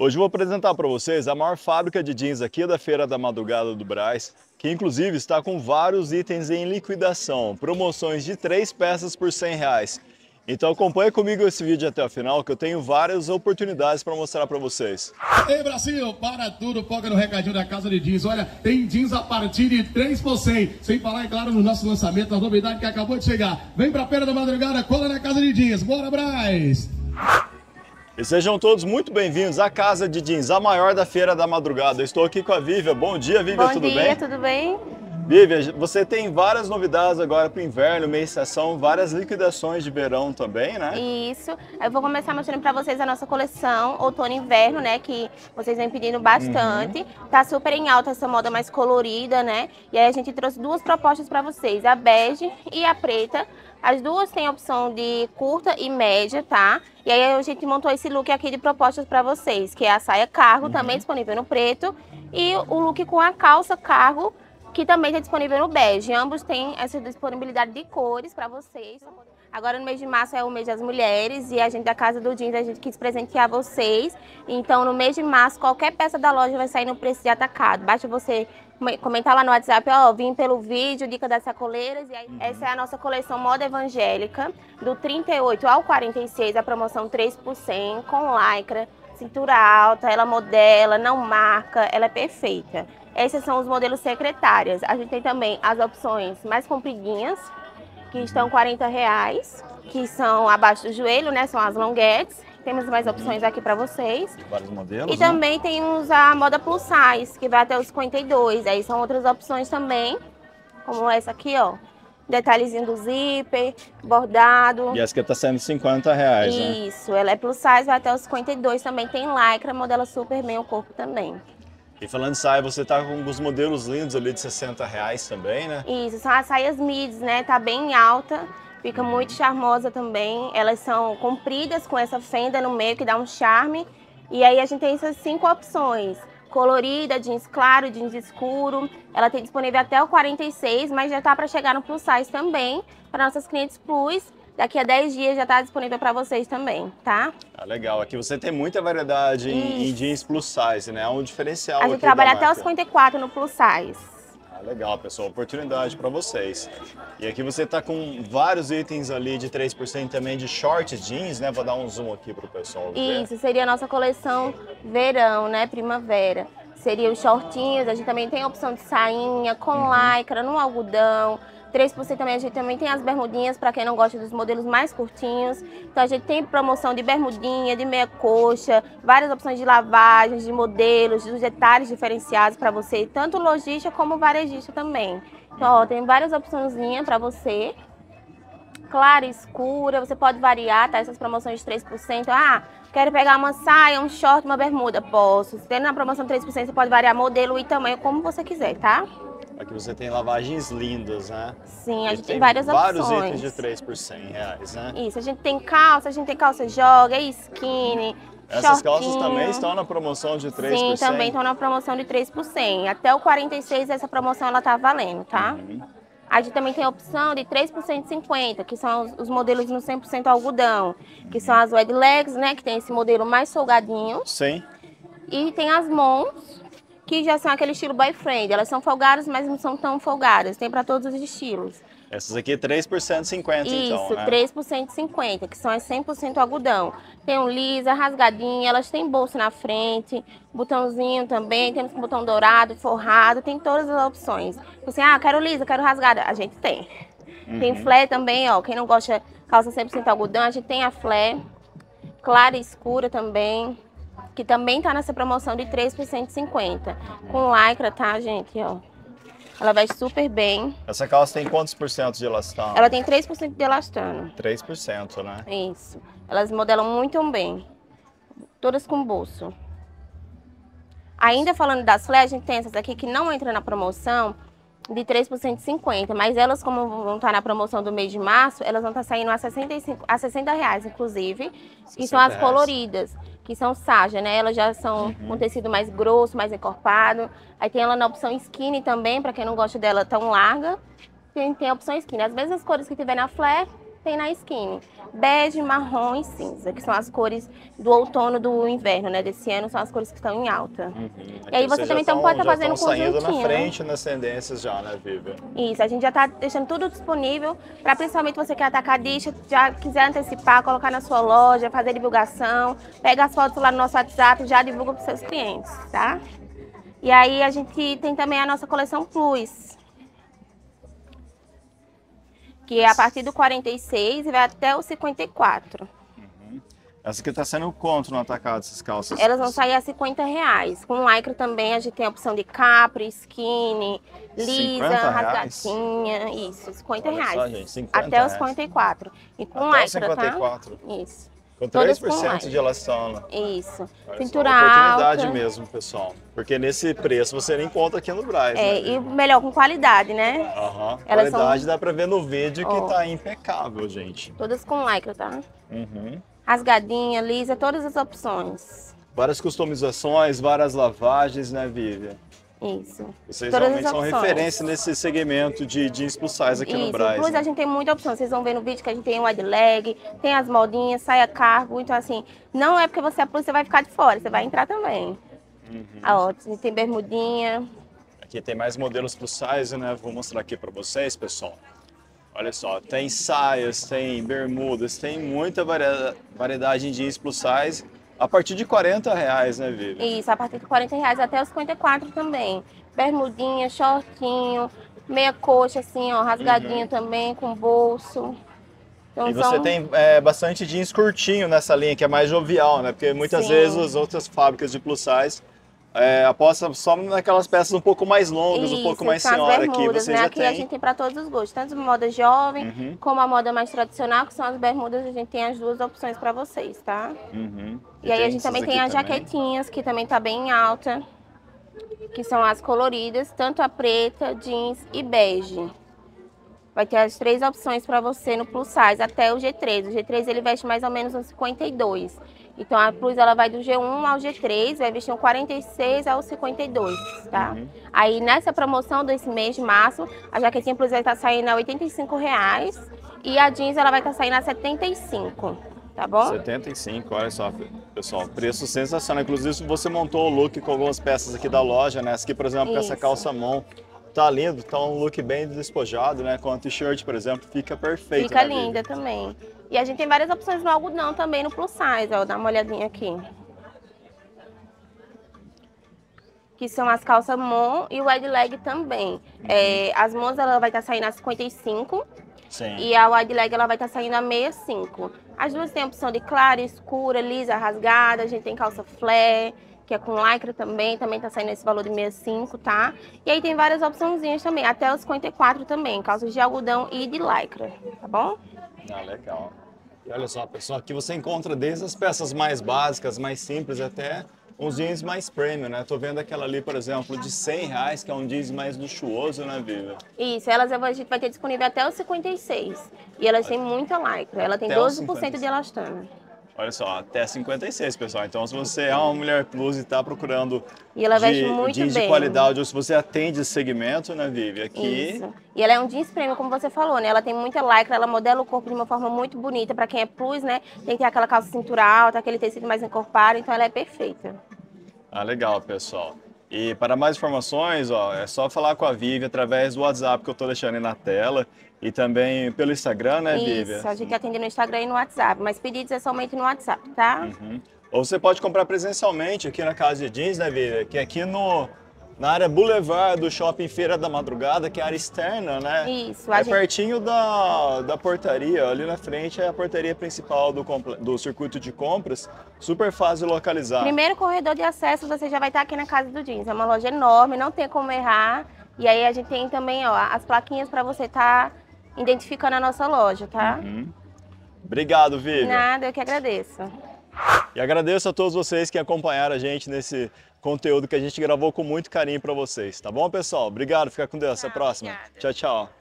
Hoje eu vou apresentar para vocês a maior fábrica de jeans aqui da Feira da Madrugada do Braz, que inclusive está com vários itens em liquidação, promoções de três peças por 100 reais. Então acompanhe comigo esse vídeo até o final, que eu tenho várias oportunidades para mostrar para vocês. Ei Brasil, para tudo, foca no recadinho da Casa de Jeans. Olha, tem jeans a partir de 3 por 100. Sem falar, é claro, no nosso lançamento, a novidade que acabou de chegar. Vem pra Feira da Madrugada, cola na Casa de Jeans. Bora, Braz! E sejam todos muito bem-vindos à Casa de Jeans, a maior da Feira da Madrugada. Eu estou aqui com a Vívia. Bom dia, Vívia, Bom tudo dia, bem? tudo bem? Vívia, você tem várias novidades agora para o inverno, meia estação, várias liquidações de verão também, né? Isso. Eu vou começar mostrando para vocês a nossa coleção outono e inverno, né, que vocês vêm pedindo bastante. Uhum. Tá super em alta essa moda mais colorida, né? E aí a gente trouxe duas propostas para vocês, a bege e a preta. As duas têm opção de curta e média, tá? E aí a gente montou esse look aqui de propostas para vocês, que é a saia cargo, Uhum. também disponível no preto, e o look com a calça cargo, que também está disponível no bege. Ambos têm essa disponibilidade de cores para vocês. Agora no mês de março é o mês das mulheres e a gente da Casa do Jeans a gente quis presentear vocês. Então no mês de março qualquer peça da loja vai sair no preço de atacado. Basta você comentar lá no WhatsApp, ó, vim pelo vídeo, dica das sacoleiras. E aí, essa é a nossa coleção moda evangélica, do 38 ao 46, a promoção 3 por 100, com lycra, cintura alta, ela modela, não marca, ela é perfeita. Esses são os modelos secretárias. A gente tem também as opções mais compridinhas, que estão 40 reais, que são abaixo do joelho, né? São as longuettes. Temos mais opções aqui para vocês. Vários modelos, E né? também temos a moda plus size, que vai até os 52. Aí são outras opções também, como essa aqui, ó. Detalhezinho do zíper, bordado. E essa aqui tá saindo 50 reais, né? Isso, ela é plus size, vai até os 52. Também tem lycra, modela super bem o corpo também. E falando de saia, você tá com os modelos lindos ali de 60 reais também, né? Isso, são as saias mids, né? Tá bem alta, fica muito charmosa também. Elas são compridas com essa fenda no meio que dá um charme. E aí a gente tem essas cinco opções. Colorida, jeans claro, jeans escuro. Ela tem disponível até o 46, mas já tá para chegar no plus size também, para nossas clientes plus. Daqui a 10 dias já tá disponível para vocês também, tá? Ah, legal. Aqui você tem muita variedade em, em jeans plus size, né? É um diferencial A gente trabalha até os marca. 54 no plus size. Ah, legal, pessoal. Oportunidade para vocês. E aqui você tá com vários itens ali de 3% também de short jeans, né? Vou dar um zoom aqui pro pessoal ver. Isso, seria a nossa coleção verão, né? Primavera. Seria os shortinhos, a gente também tem a opção de sainha com lycra, no algodão. 3% também, a gente também tem as bermudinhas, para quem não gosta dos modelos mais curtinhos. Então a gente tem promoção de bermudinha, de meia coxa, várias opções de lavagens, de modelos, dos detalhes diferenciados para você, tanto lojista como varejista também. Então, ó, tem várias opçõezinhas para você clara, escura, você pode variar, tá? Essas promoções de 3%. Ah, quero pegar uma saia, um short, uma bermuda. Posso. Se na promoção 3%, você pode variar modelo e tamanho como você quiser, tá? Aqui você tem lavagens lindas, né? Sim, a E gente tem, várias vários opções. itens de 3 por 100 reais, né? Isso, a gente tem calça, a gente tem calça joga, skinny, Essas calças também estão na promoção de 3 Sim, por 100? também estão na promoção de 3 por 100. Até o 46 essa promoção ela tá valendo, tá? Uhum. A gente também tem a opção de 3 por 150, que são os, os modelos no 100% algodão, que são as wide legs, né, que tem esse modelo mais folgadinho. Sim. E tem as mons, que já são aquele estilo boyfriend. Elas são folgadas, mas não são tão folgadas. Tem para todos os estilos. Essas aqui 3 por 150, então, Isso, né? 3 por 150, que são as 100% algodão. Tem um lisa, rasgadinha, elas têm bolso na frente, botãozinho também, temos com botão dourado, forrado, tem todas as opções. Você, ah, quero lisa, quero rasgada, a gente tem. Tem Uhum. flare também, ó, quem não gosta calça 100% algodão, a gente tem a flare, clara e escura também, que também tá nessa promoção de 3 por 150. Com lycra, tá, gente, ó. Ela vai super bem. Essa calça tem quantos por cento de elastano? Ela tem 3% de elastano. 3%, né? Isso. Elas modelam muito bem. Todas com bolso. Ainda falando das flare, a gente tem essas aqui que não entram na promoção de 3 por 150, mas elas, como vão estar na promoção do mês de março, elas vão estar saindo a, 65, a 60 reais, inclusive, que 60 são as reais. coloridas, que são saja, né? Elas já são com tecido mais grosso, mais encorpado. Aí tem ela na opção skinny também, para quem não gosta dela tão larga. Tem, tem a opção skinny. As mesmas cores que tiver na flare, tem na skin. Bege, marrom e cinza, que são as cores do outono do inverno, né? Desse ano são as cores que estão em alta. Uhum. E aí você também então, pode estar tá fazendo saindo na conjuntinho, né? frente nas tendências já, né, Vivian? Isso, a gente já está deixando tudo disponível para principalmente você que é atacadista, já quiser antecipar, colocar na sua loja, fazer divulgação, pega as fotos lá no nosso WhatsApp, já divulga para os seus clientes, tá? E aí a gente tem também a nossa coleção Plus, que é a partir do 46 e vai até o 54. Essa aqui está sendo quanto no atacado, essas calças? Elas vão sair a 50 reais. Com lycra também a gente tem a opção de capri, skinny, lisa, rasgadinha. Isso, 50 Olha reais. Só, gente, 50 até reais. os 54. E com Até lycra, os 54. tá? Isso. Com Todas 3% com de elastano. Isso. Olha Cintura só, oportunidade alta. mesmo, pessoal. Porque nesse preço você nem encontra aqui no Braz, É, né? e melhor com qualidade, né? Aham. elas Qualidade são- dá pra ver no vídeo que Ó. tá impecável, gente. Todas com lycra, tá? Uhum. Rasgadinha, lisa, todas as opções. Várias customizações, várias lavagens, né, Vivian? Isso. Vocês Todas realmente são referência nesse segmento de jeans plus size aqui no Isso, Braz. Plus né? a gente tem muita opção. Vocês vão ver no vídeo que a gente tem wide leg, tem as moldinhas, saia cargo. Então, assim, não é porque você é plus, você vai ficar de fora, você vai entrar também. Uhum. Ah, ó, tem bermudinha. Aqui tem mais modelos plus size, né? Vou mostrar aqui pra vocês, pessoal. Olha só, tem saias, tem bermudas, tem muita variedade em jeans plus size. A partir de 40 reais, né, Vivian? Isso, a partir de 40 reais até os 54 também. Bermudinha, shortinho, meia coxa, assim, ó, rasgadinha também, com bolso. Então, Uhum. E você são- tem é, bastante jeans curtinho nessa linha, que é mais jovial, né? Porque muitas Sim. vezes as outras fábricas de plus size é, apostam só naquelas peças um pouco mais longas, um Isso, pouco mais senhora. Aqui bermudas, você né? já Aqui tem. a gente tem para todos os gostos, tanto moda jovem Uhum. como a moda mais tradicional, que são as bermudas, a gente tem as duas opções para vocês, tá? Uhum. E, aí a gente também aqui tem as também. jaquetinhas, que também tá bem alta, que são as coloridas, tanto a preta, jeans e bege. Vai ter as três opções para você no plus size, até o G3. O G3 ele veste mais ou menos uns 52. Então a plus ela vai do G1 ao G3, vai vestir um 46 ao 52, tá? Uhum. Aí nessa promoção desse mês de março, a jaquetinha plus vai estar saindo a 85 reais e a jeans ela vai estar saindo a 75, tá bom? 75, olha só, pessoal, preço sensacional. Inclusive, você montou o look com algumas peças aqui da loja, né? Essa aqui, por exemplo, com essa Isso. calça mão, tá lindo, tá um look bem despojado, né? Com a t-shirt, por exemplo, fica perfeito. Fica né, Vivi? linda também. E a gente tem várias opções no algodão também no plus size, ó, dá uma olhadinha aqui. Que são as calças mon e o wide leg também. É, as mons ela vai estar saindo a 55 Sim. e a wide leg ela vai estar saindo a 65. As duas têm a opção de clara, escura, lisa, rasgada. A gente tem calça flare, que é com lycra também, também tá saindo esse valor de 65, tá? E aí tem várias opçãozinhas também, até os 54 também, calças de algodão e de lycra, tá bom? Ah, legal. E olha só, pessoal, aqui você encontra desde as peças mais básicas, mais simples, até uns jeans mais premium, né? Tô vendo aquela ali, por exemplo, de 100 reais, que é um jeans mais luxuoso, né, Viva? Isso, elas a gente vai ter disponível até os 56. E elas têm muita lycra, ela tem Até os 12% 56. de elastano. Olha só, até 56, pessoal. Então, se você é uma mulher plus e está procurando E ela veste de, muito jeans bem. de qualidade, ou se você atende esse segmento, né, Vivi? Aqui, Isso. E ela é um jeans premium, como você falou, né? Ela tem muita lycra, ela modela o corpo de uma forma muito bonita. Pra quem é plus, né? Tem que ter aquela calça cintura alta, aquele tecido mais encorpado, então ela é perfeita. Ah, legal, pessoal. E para mais informações, ó, é só falar com a Vivi através do WhatsApp que eu estou deixando aí na tela e também pelo Instagram, né, Vivi? Isso, a gente atende no Instagram e no WhatsApp, mas pedidos é somente no WhatsApp, tá? Uhum. Ou você pode comprar presencialmente aqui na Casa de Jeans, né, Vivi? Que aqui no, na área Boulevard do Shopping Feira da Madrugada, que é a área externa, né? Isso, É gente- pertinho da, da portaria, ali na frente é a portaria principal do, do circuito de compras, super fácil de localizar. Primeiro corredor de acesso, você já vai estar aqui na Casa do Jeans. É uma loja enorme, não tem como errar. E aí a gente tem também, ó, as plaquinhas para você estar identificando a nossa loja, tá? Uhum. Obrigado, Vivi. Nada, eu que agradeço. E agradeço a todos vocês que acompanharam a gente nesse conteúdo que a gente gravou com muito carinho para vocês, tá bom, pessoal? Obrigado, fica com Deus, até a próxima. obrigada. Tchau, tchau.